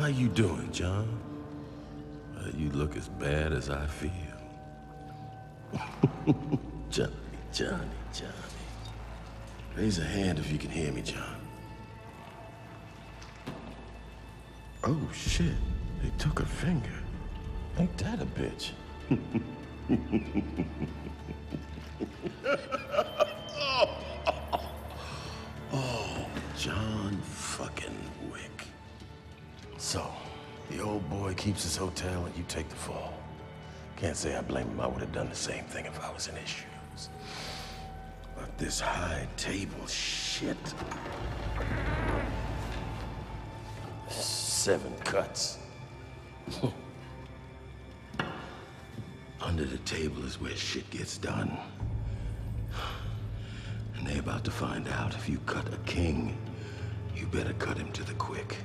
How you doing, John? Uh, you look as bad as I feel. Johnny, Johnny, Johnny. Raise a hand if you can hear me, John. Oh, shit. They took her finger. Ain't that a bitch? oh, John fucking Wick. So, the old boy keeps his hotel and you take the fall. Can't say I blame him. I would have done the same thing if I was in his shoes. But this high table shit. Seven cuts. Under the table is where shit gets done. And they're about to find out if you cut a king, you better cut him to the quick.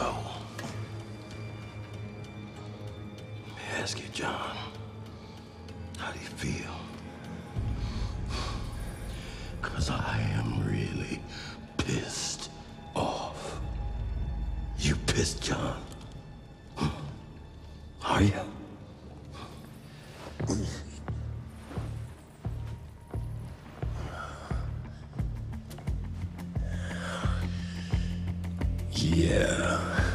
Oh. So, ask you, John, how do you feel? Because I am really pissed off. You pissed, John? Are you? Yeah.